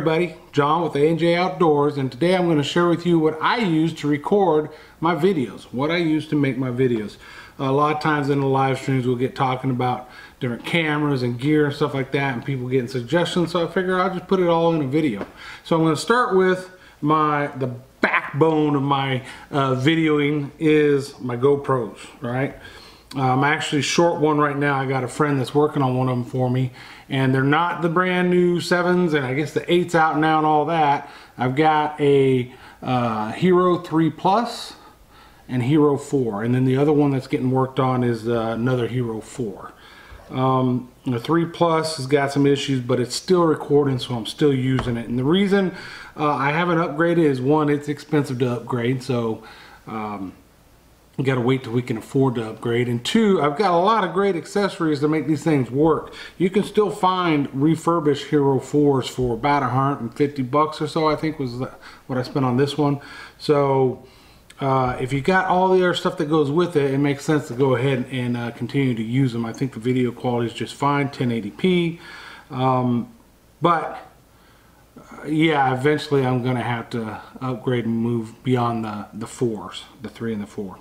Everybody, John with A&J Outdoors and today I'm going to share with you what I use to record my videos, what I use to make my videos. A lot of times in the live streams we'll get talking about different cameras and gear and stuff like that and people getting suggestions so I figure I'll just put it all in a video. So I'm going to start with my the backbone of my uh, videoing is my GoPros, right? I'm actually short one right now. I got a friend that's working on one of them for me and they're not the brand new sevens and I guess the eights out now and all that. I've got a uh, Hero 3 Plus and Hero 4 and then the other one that's getting worked on is uh, another Hero 4. Um, the 3 Plus has got some issues but it's still recording so I'm still using it and the reason uh, I haven't upgraded is one it's expensive to upgrade so um, we got to wait till we can afford to upgrade. And two, I've got a lot of great accessories to make these things work. You can still find refurbished Hero 4s for about 150 bucks or so, I think was what I spent on this one. So uh, if you got all the other stuff that goes with it, it makes sense to go ahead and uh, continue to use them. I think the video quality is just fine, 1080p. Um, but uh, yeah, eventually I'm going to have to upgrade and move beyond the, the fours, the three and the four.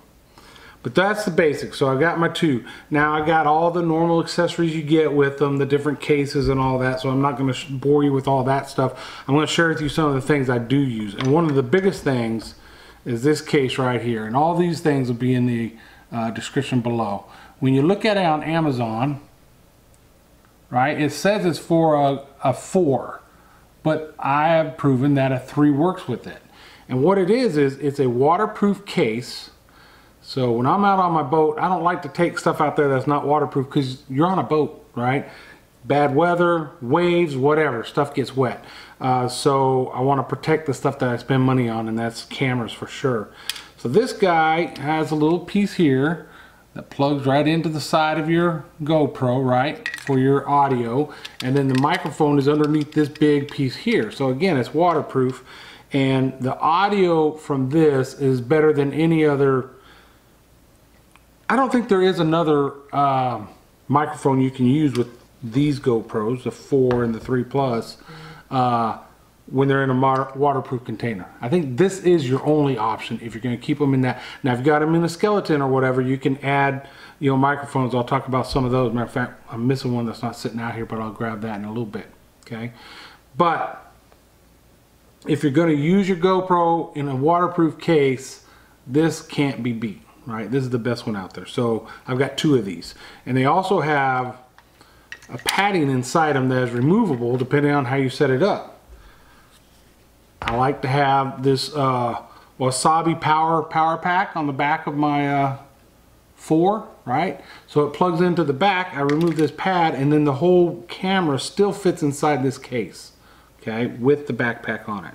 But that's the basics. So I've got my two. Now I got all the normal accessories you get with them, the different cases and all that. So I'm not going to bore you with all that stuff. I'm going to share with you some of the things I do use. And one of the biggest things is this case right here. And all these things will be in the uh, description below. When you look at it on Amazon, right, it says it's for a, a four. But I have proven that a three works with it. And what it is, is it's a waterproof case so when I'm out on my boat, I don't like to take stuff out there that's not waterproof because you're on a boat, right? Bad weather, waves, whatever, stuff gets wet. Uh, so I want to protect the stuff that I spend money on and that's cameras for sure. So this guy has a little piece here that plugs right into the side of your GoPro, right, for your audio. And then the microphone is underneath this big piece here. So again, it's waterproof. And the audio from this is better than any other I don't think there is another uh, microphone you can use with these GoPros, the 4 and the 3 Plus, uh, when they're in a waterproof container. I think this is your only option if you're going to keep them in that. Now, if you've got them in a skeleton or whatever, you can add, you know, microphones. I'll talk about some of those. Matter of fact, I'm missing one that's not sitting out here, but I'll grab that in a little bit. Okay, but if you're going to use your GoPro in a waterproof case, this can't be beat right? This is the best one out there. So I've got two of these. And they also have a padding inside them that is removable depending on how you set it up. I like to have this uh, Wasabi Power Power Pack on the back of my uh, 4, right? So it plugs into the back, I remove this pad, and then the whole camera still fits inside this case, okay, with the backpack on it.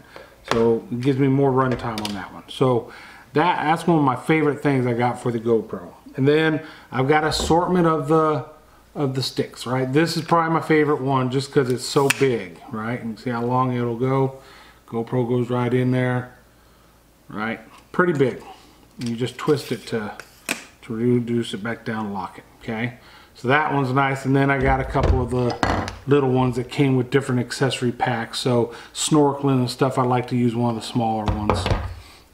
So it gives me more runtime on that one. So that that's one of my favorite things I got for the GoPro. And then I've got assortment of the of the sticks, right? This is probably my favorite one just because it's so big, right? And see how long it'll go. GoPro goes right in there, right? Pretty big. And you just twist it to, to reduce it back down and lock it, okay? So that one's nice. And then I got a couple of the little ones that came with different accessory packs. So snorkeling and stuff, I like to use one of the smaller ones.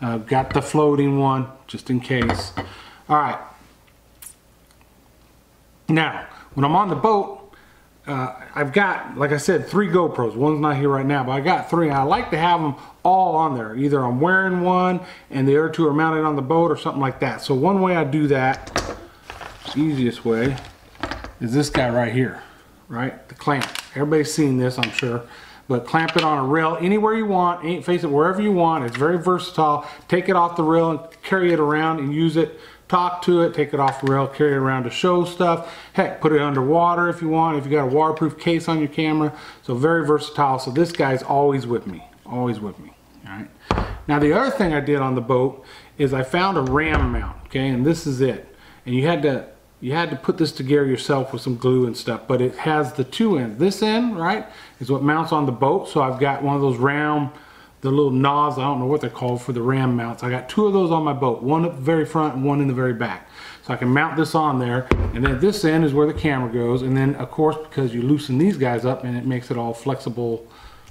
I've got the floating one, just in case. All right. Now, when I'm on the boat, uh, I've got, like I said, three GoPros. One's not here right now, but I got three. I like to have them all on there. Either I'm wearing one and the other two are mounted on the boat or something like that. So one way I do that, easiest way, is this guy right here, right? The clamp. Everybody's seen this, I'm sure but clamp it on a rail anywhere you want, face it wherever you want. It's very versatile. Take it off the rail and carry it around and use it. Talk to it, take it off the rail, carry it around to show stuff. Heck, put it underwater if you want, if you got a waterproof case on your camera. So very versatile. So this guy's always with me, always with me. All right. Now the other thing I did on the boat is I found a ram mount, okay, and this is it. And you had to you had to put this together yourself with some glue and stuff, but it has the two ends. This end, right, is what mounts on the boat. So I've got one of those round, the little knobs, I don't know what they're called for the ram mounts. I got two of those on my boat, one the very front and one in the very back. So I can mount this on there, and then this end is where the camera goes, and then of course, because you loosen these guys up and it makes it all flexible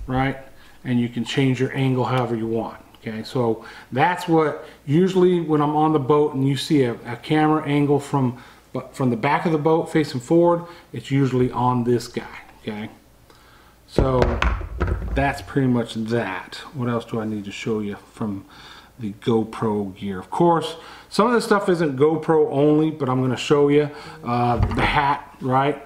right? And you can change your angle however you want. Okay, so that's what usually when I'm on the boat and you see a, a camera angle from but from the back of the boat facing forward, it's usually on this guy. Okay, so that's pretty much that. What else do I need to show you from the GoPro gear? Of course, some of this stuff isn't GoPro only, but I'm going to show you uh, the hat, right?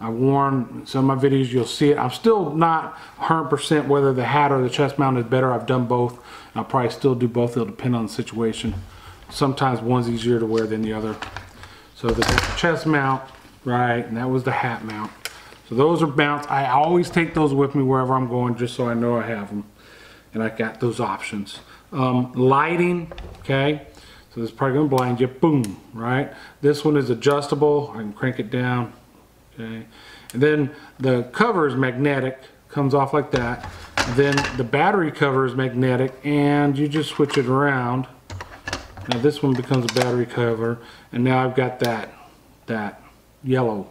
I worn some of my videos, you'll see it. I'm still not 100% whether the hat or the chest mount is better. I've done both. I'll probably still do both. It'll depend on the situation. Sometimes one's easier to wear than the other. So the chest mount, right, and that was the hat mount. So those are mounts. I always take those with me wherever I'm going just so I know I have them. And I got those options. Um, lighting, okay. So this is probably gonna blind you, boom, right? This one is adjustable. I can crank it down, okay. And then the cover is magnetic, comes off like that. And then the battery cover is magnetic and you just switch it around. Now this one becomes a battery cover and now I've got that, that yellow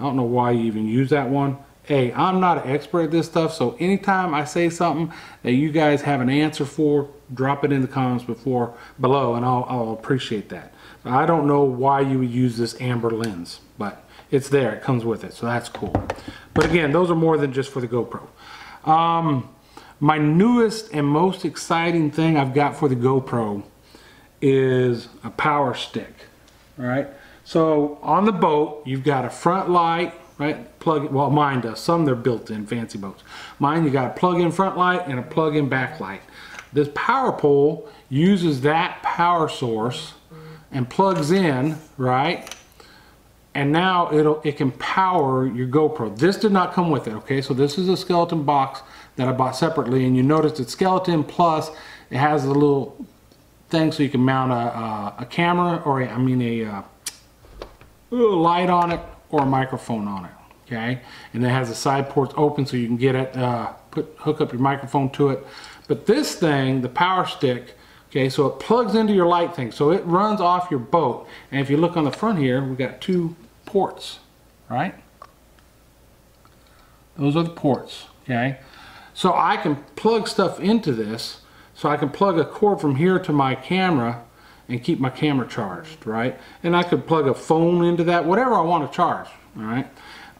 I don't know why you even use that one. Hey, I'm not an expert at this stuff, so anytime I say something that you guys have an answer for, drop it in the comments before below, and I'll, I'll appreciate that. I don't know why you would use this amber lens, but it's there. It comes with it, so that's cool. But again, those are more than just for the GoPro. Um, my newest and most exciting thing I've got for the GoPro is a power stick. All right. So on the boat, you've got a front light, right? Plug well, mine does. Some they're built in fancy boats. Mine, you got a plug-in front light and a plug-in back light. This power pole uses that power source and plugs in, right? And now it'll it can power your GoPro. This did not come with it, okay? So this is a skeleton box that I bought separately, and you notice it's skeleton plus it has a little thing so you can mount a, a, a camera or a, I mean a uh, light on it or a microphone on it okay? And it has the side ports open so you can get it uh, put hook up your microphone to it. But this thing the power stick okay so it plugs into your light thing so it runs off your boat. And if you look on the front here we got two ports right? Those are the ports okay? So I can plug stuff into this so I can plug a cord from here to my camera and keep my camera charged, right? And I could plug a phone into that, whatever I want to charge, all right?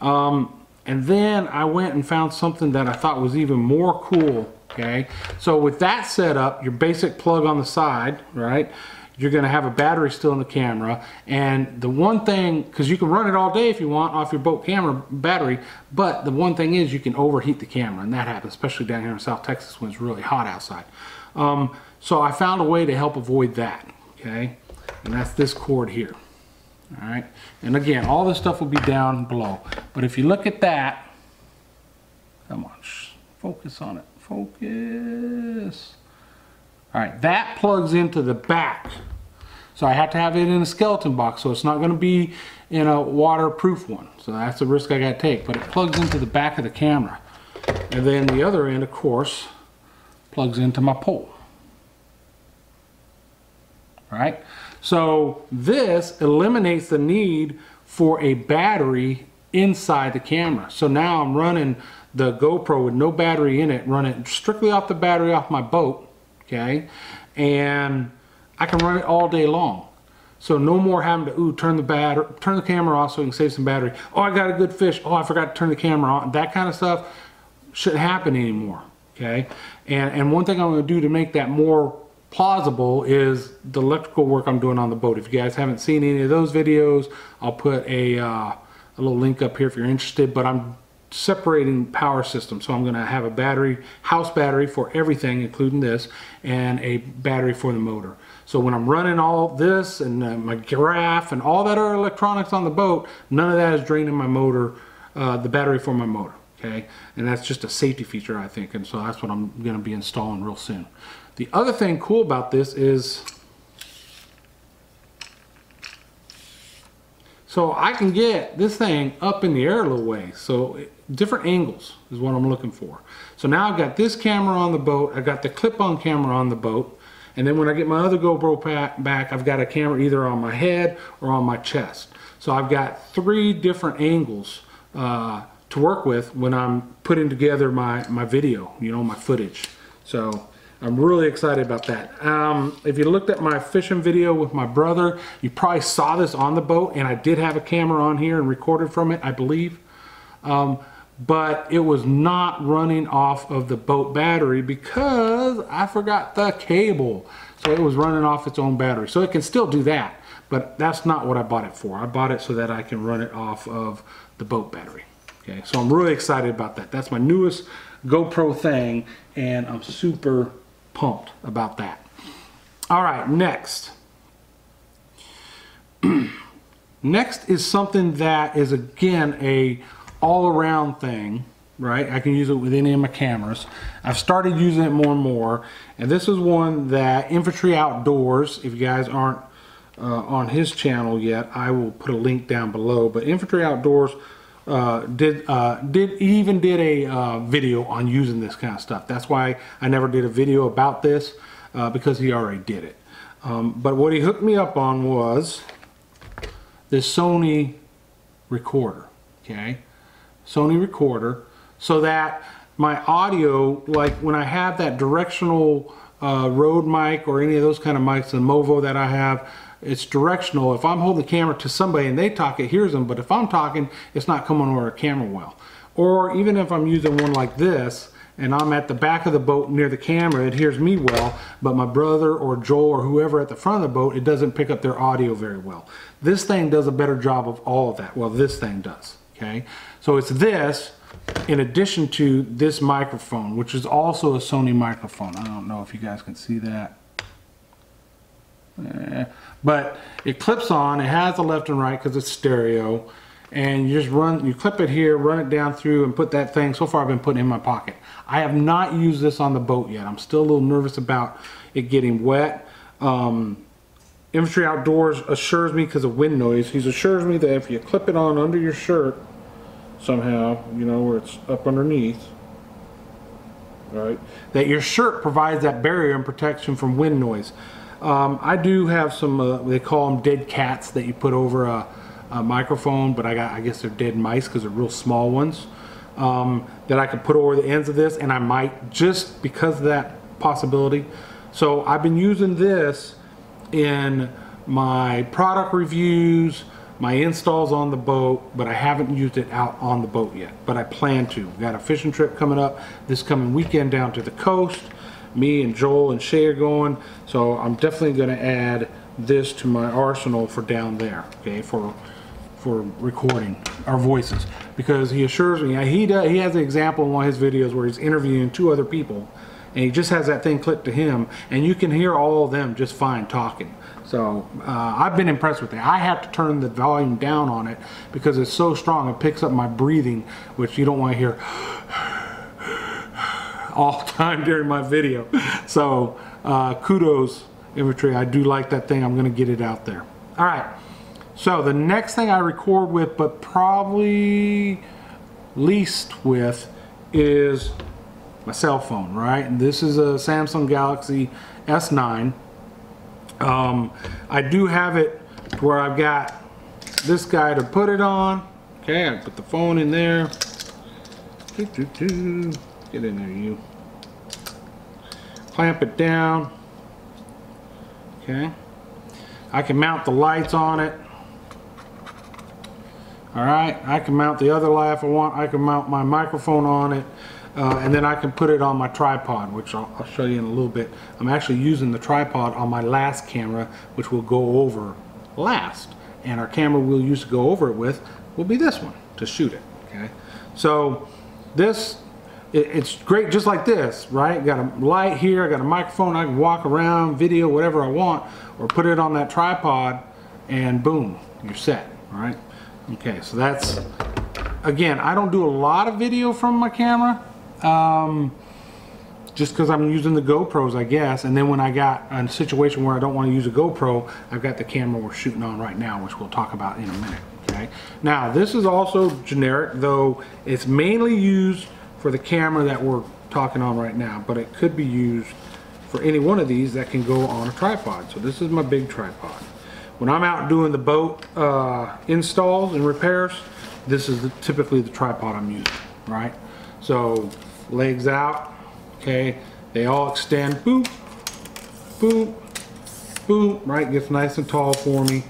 Um, and then I went and found something that I thought was even more cool, okay? So with that setup, your basic plug on the side, right? You're gonna have a battery still in the camera. And the one thing, cause you can run it all day if you want off your boat camera battery, but the one thing is you can overheat the camera and that happens, especially down here in South Texas when it's really hot outside. Um, so I found a way to help avoid that okay? And that's this cord here, all right? And again, all this stuff will be down below. But if you look at that, come on, focus on it, focus. All right, that plugs into the back. So I have to have it in a skeleton box, so it's not gonna be in a waterproof one. So that's the risk I gotta take, but it plugs into the back of the camera. And then the other end, of course, plugs into my pole right? So this eliminates the need for a battery inside the camera. So now I'm running the GoPro with no battery in it, running strictly off the battery off my boat, okay? And I can run it all day long. So no more having to, ooh, turn the battery, turn the camera off so we can save some battery. Oh, I got a good fish. Oh, I forgot to turn the camera on. That kind of stuff shouldn't happen anymore, okay? And, and one thing I'm gonna do to make that more plausible is the electrical work I'm doing on the boat. If you guys haven't seen any of those videos, I'll put a, uh, a little link up here if you're interested, but I'm separating power systems. So I'm gonna have a battery, house battery for everything, including this, and a battery for the motor. So when I'm running all this and uh, my graph and all that other electronics on the boat, none of that is draining my motor, uh, the battery for my motor okay? And that's just a safety feature, I think, and so that's what I'm gonna be installing real soon. The other thing cool about this is, so I can get this thing up in the air a little way. So different angles is what I'm looking for. So now I've got this camera on the boat, I've got the clip-on camera on the boat, and then when I get my other GoPro back, I've got a camera either on my head or on my chest. So I've got three different angles uh, to work with when I'm putting together my, my video, you know, my footage. So I'm really excited about that. Um, if you looked at my fishing video with my brother, you probably saw this on the boat and I did have a camera on here and recorded from it, I believe. Um, but it was not running off of the boat battery because I forgot the cable. So it was running off its own battery. So it can still do that, but that's not what I bought it for. I bought it so that I can run it off of the boat battery. Okay, so I'm really excited about that. That's my newest GoPro thing and I'm super pumped about that. All right, next. next is something that is again a all around thing, right? I can use it with any of my cameras. I've started using it more and more. And this is one that Infantry Outdoors, if you guys aren't uh, on his channel yet, I will put a link down below. But Infantry Outdoors uh, did uh, did even did a uh, video on using this kind of stuff. That's why I never did a video about this uh, because he already did it. Um, but what he hooked me up on was this Sony recorder. Okay, Sony recorder, so that my audio, like when I have that directional uh, Rode mic or any of those kind of mics, the Movo that I have, it's directional. If I'm holding the camera to somebody and they talk, it hears them. But if I'm talking, it's not coming over a camera well. Or even if I'm using one like this and I'm at the back of the boat near the camera, it hears me well, but my brother or Joel or whoever at the front of the boat, it doesn't pick up their audio very well. This thing does a better job of all of that. Well, this thing does, okay? So it's this in addition to this microphone, which is also a Sony microphone. I don't know if you guys can see that. Eh, but it clips on, it has a left and right because it's stereo. And you just run, you clip it here, run it down through and put that thing, so far I've been putting in my pocket. I have not used this on the boat yet. I'm still a little nervous about it getting wet. Um, Infantry Outdoors assures me because of wind noise, he assures me that if you clip it on under your shirt somehow, you know, where it's up underneath, right, that your shirt provides that barrier and protection from wind noise. Um, I do have some, uh, they call them dead cats that you put over a, a microphone, but I got, I guess they're dead mice because they're real small ones um, that I could put over the ends of this, and I might just because of that possibility. So I've been using this in my product reviews, my installs on the boat, but I haven't used it out on the boat yet, but I plan to. We've got a fishing trip coming up this coming weekend down to the coast me and Joel and Shay are going. So I'm definitely going to add this to my arsenal for down there, okay, for for recording our voices because he assures me he does, he has an example in one of his videos where he's interviewing two other people and he just has that thing clipped to him and you can hear all of them just fine talking so uh, I've been impressed with it I have to turn the volume down on it because it's so strong it picks up my breathing which you don't want to hear all the time during my video. So uh, kudos infantry. I do like that thing. I'm going to get it out there. All right. So the next thing I record with, but probably least with, is my cell phone, right? And this is a Samsung Galaxy S9. Um, I do have it where I've got this guy to put it on. Okay, I put the phone in there. Get in there, you clamp it down. Okay. I can mount the lights on it. Alright, I can mount the other light if I want. I can mount my microphone on it. Uh, and then I can put it on my tripod, which I'll, I'll, show you in a little bit. I'm actually using the tripod on my last camera, which we'll go over last. And our camera we'll use to go over it with will be this one to shoot it. Okay, so this it, it's great just like this, right? Got a light here, I got a microphone, I can walk around, video, whatever I want, or put it on that tripod and boom, you're set, all right? Okay, so that's, again, I don't do a lot of video from my camera, um, just because I'm using the GoPros, I guess. And then when I got a situation where I don't want to use a GoPro, I've got the camera we're shooting on right now, which we'll talk about in a minute. Okay. Now, this is also generic, though it's mainly used for the camera that we're talking on right now, but it could be used for any one of these that can go on a tripod. So this is my big tripod. When I'm out doing the boat uh, installs and repairs, this is the, typically the tripod I'm using, right? So legs out, okay, they all extend, boop, boop, boop, right, gets nice and tall for me,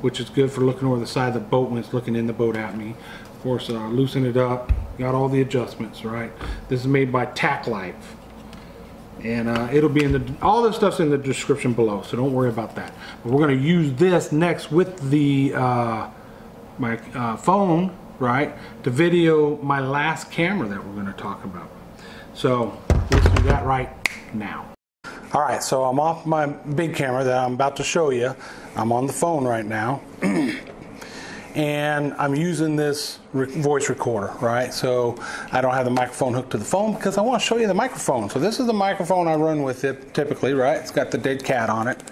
which is good for looking over the side of the boat when it's looking in the boat at me. Of course, uh, loosen it up, got all the adjustments, right? This is made by Tack Life. And uh, it'll be in the, all this stuff's in the description below, so don't worry about that. But we're gonna use this next with the, uh, my uh, phone, right, to video my last camera that we're gonna talk about. So let's do that right now. All right, so I'm off my big camera that I'm about to show you. I'm on the phone right now. and I'm using this re voice recorder, right? So I don't have the microphone hooked to the phone because I want to show you the microphone. So this is the microphone I run with it typically, right? It's got the dead cat on it.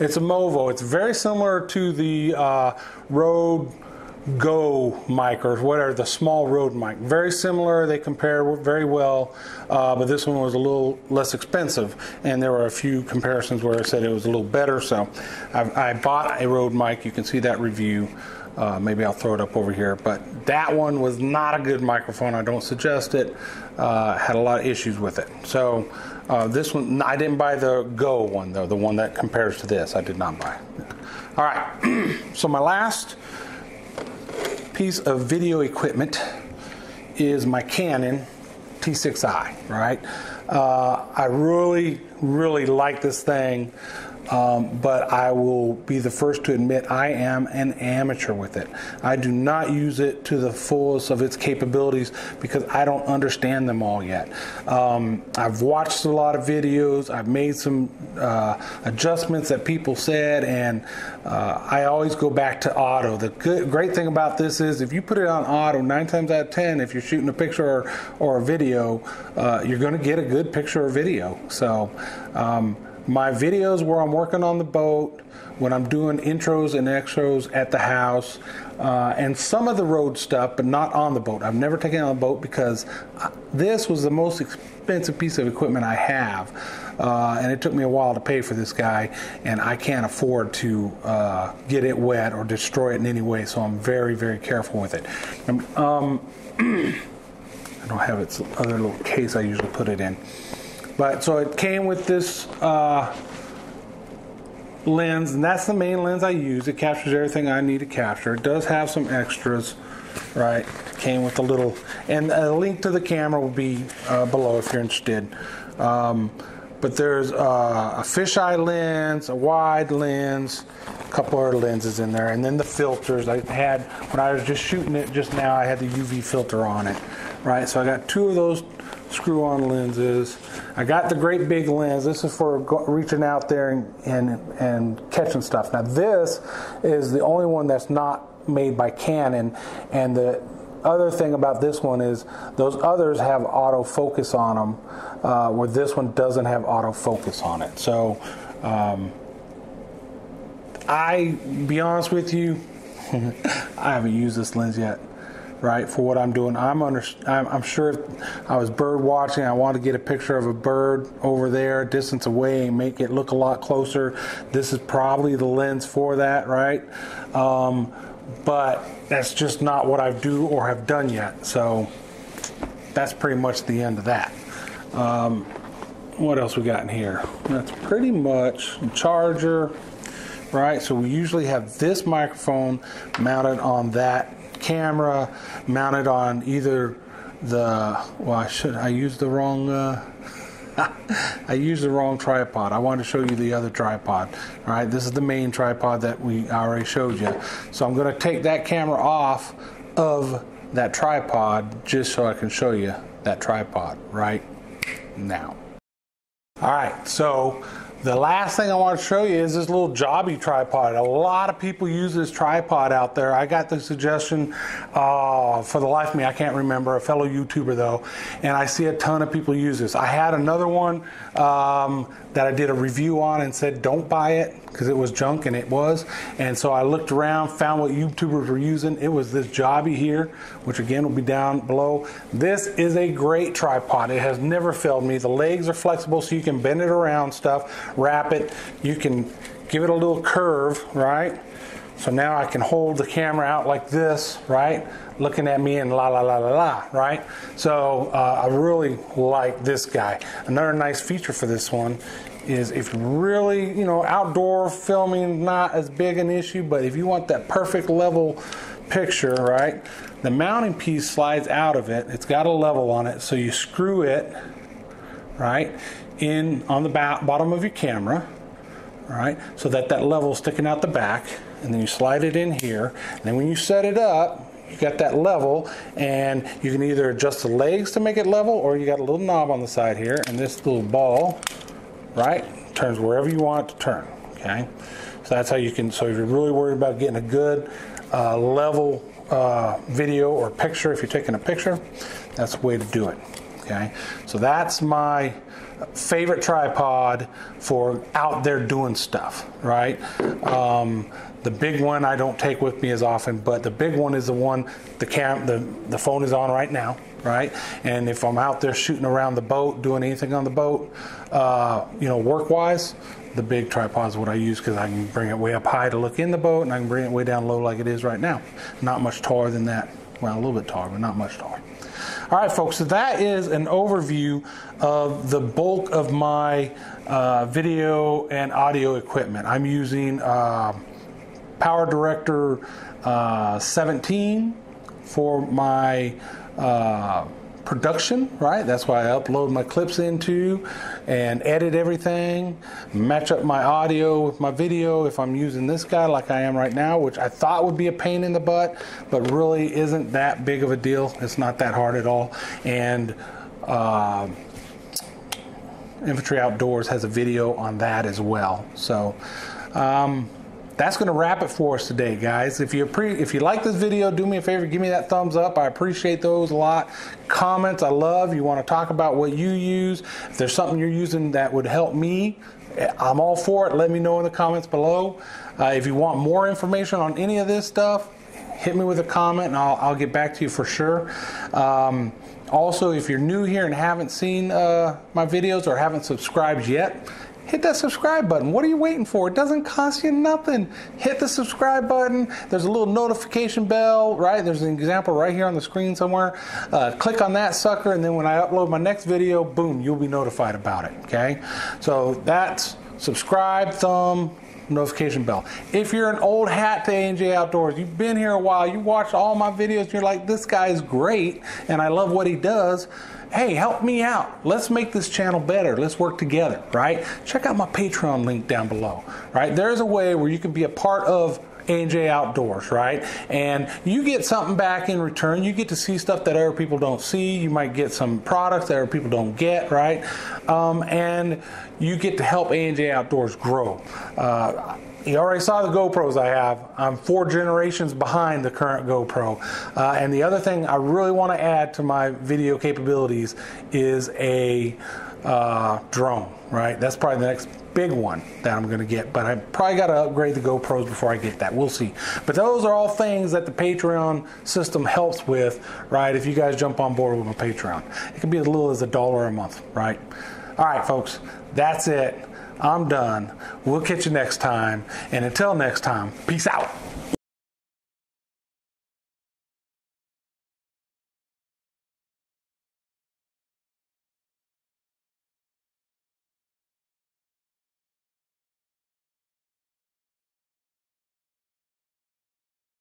It's a Movo. It's very similar to the uh, Rode Go mic or whatever, the small Rode mic. Very similar, they compare very well, uh, but this one was a little less expensive. And there were a few comparisons where I said it was a little better. So I, I bought a Rode mic. You can see that review. Uh, maybe I'll throw it up over here. But that one was not a good microphone. I don't suggest it. Uh, had a lot of issues with it. So uh, this one, I didn't buy the Go one though, the one that compares to this. I did not buy. All right. so my last piece of video equipment is my Canon T6i, right? Uh, I really, really like this thing. Um, but I will be the first to admit I am an amateur with it. I do not use it to the fullest of its capabilities because I don't understand them all yet. Um, I've watched a lot of videos, I've made some uh, adjustments that people said, and uh, I always go back to auto. The good, great thing about this is if you put it on auto, nine times out of ten, if you're shooting a picture or, or a video, uh, you're going to get a good picture or video. So, um, my videos where I'm working on the boat, when I'm doing intros and extras at the house, uh, and some of the road stuff, but not on the boat. I've never taken on the boat because uh, this was the most expensive piece of equipment I have. Uh, and it took me a while to pay for this guy, and I can't afford to uh, get it wet or destroy it in any way, so I'm very, very careful with it. Um, I don't have its other little case I usually put it in. But so it came with this uh, lens, and that's the main lens I use. It captures everything I need to capture. It does have some extras, right? Came with a little, and a link to the camera will be uh, below if you're interested. Um, but there's uh, a fisheye lens, a wide lens, a couple other lenses in there, and then the filters. I had when I was just shooting it just now. I had the UV filter on it, right? So I got two of those screw-on lenses. I got the great big lens. This is for reaching out there and, and, and catching stuff. Now this is the only one that's not made by Canon, and the other thing about this one is those others have autofocus on them, uh, where this one doesn't have autofocus on it. So um, I, be honest with you, I haven't used this lens yet right, for what I'm doing. I'm under, I'm, I'm sure if I was bird watching, I want to get a picture of a bird over there, distance away, and make it look a lot closer. This is probably the lens for that, right? Um, but that's just not what I do or have done yet. So that's pretty much the end of that. Um, what else we got in here? That's pretty much charger, right? So we usually have this microphone mounted on that camera mounted on either the well I should I used the wrong uh, I used the wrong tripod. I wanted to show you the other tripod. All right, this is the main tripod that we already showed you. So I'm going to take that camera off of that tripod just so I can show you that tripod right now. All right, so the last thing I want to show you is this little Joby tripod. A lot of people use this tripod out there. I got the suggestion uh, for the life of me, I can't remember, a fellow YouTuber though, and I see a ton of people use this. I had another one um, that I did a review on and said don't buy it because it was junk and it was. And so I looked around, found what YouTubers were using. It was this Joby here, which again will be down below. This is a great tripod. It has never failed me. The legs are flexible so you can bend it around stuff, wrap it. You can give it a little curve, right? So now I can hold the camera out like this, right? Looking at me and la la la la la, right? So uh, I really like this guy. Another nice feature for this one is if you really, you know, outdoor filming not as big an issue, but if you want that perfect level picture, right? The mounting piece slides out of it. It's got a level on it, so you screw it, right, in on the bottom of your camera, right, so that that level sticking out the back and then you slide it in here. And then when you set it up, you got that level and you can either adjust the legs to make it level or you got a little knob on the side here and this little ball, right, turns wherever you want it to turn, okay? So that's how you can, so if you're really worried about getting a good uh, level uh, video or picture, if you're taking a picture, that's the way to do it, okay? So that's my favorite tripod for out there doing stuff, right? Um, the big one I don't take with me as often, but the big one is the one the cam the, the phone is on right now, right? And if I'm out there shooting around the boat, doing anything on the boat, uh, you know, work wise, the big tripod is what I use because I can bring it way up high to look in the boat, and I can bring it way down low like it is right now. Not much taller than that. Well, a little bit taller, but not much taller. All right, folks, so that is an overview of the bulk of my uh, video and audio equipment. I'm using. Uh, PowerDirector uh, 17 for my uh, production, right? That's why I upload my clips into and edit everything, match up my audio with my video if I'm using this guy like I am right now, which I thought would be a pain in the butt, but really isn't that big of a deal. It's not that hard at all. And uh, Infantry Outdoors has a video on that as well. So, um, that's going to wrap it for us today, guys. If you pre- if you like this video, do me a favor, give me that thumbs up. I appreciate those a lot. Comments, I love. You want to talk about what you use? If there's something you're using that would help me, I'm all for it. Let me know in the comments below. Uh, if you want more information on any of this stuff, hit me with a comment and I'll, I'll get back to you for sure. Um, also, if you're new here and haven't seen uh, my videos or haven't subscribed yet, hit that subscribe button. What are you waiting for? It doesn't cost you nothing. Hit the subscribe button. There's a little notification bell, right? There's an example right here on the screen somewhere. Uh, click on that sucker, and then when I upload my next video, boom, you'll be notified about it. Okay? So that's subscribe, thumb, notification bell. If you're an old hat to A&J Outdoors, you've been here a while, you watched all my videos, you're like, this guy is great, and I love what he does hey, help me out. Let's make this channel better. Let's work together, right? Check out my Patreon link down below, right? There's a way where you can be a part of A&J Outdoors, right? And you get something back in return. You get to see stuff that other people don't see. You might get some products that other people don't get, right? Um, and you get to help A&J Outdoors grow. Uh, you already saw the GoPros I have. I'm four generations behind the current GoPro. Uh, and the other thing I really want to add to my video capabilities is a uh, drone, right? That's probably the next big one that I'm going to get, but I probably got to upgrade the GoPros before I get that. We'll see. But those are all things that the Patreon system helps with, right? If you guys jump on board with my Patreon, it can be as little as a dollar a month, right? All right, folks, that's it. I'm done. We'll catch you next time. And until next time, peace out.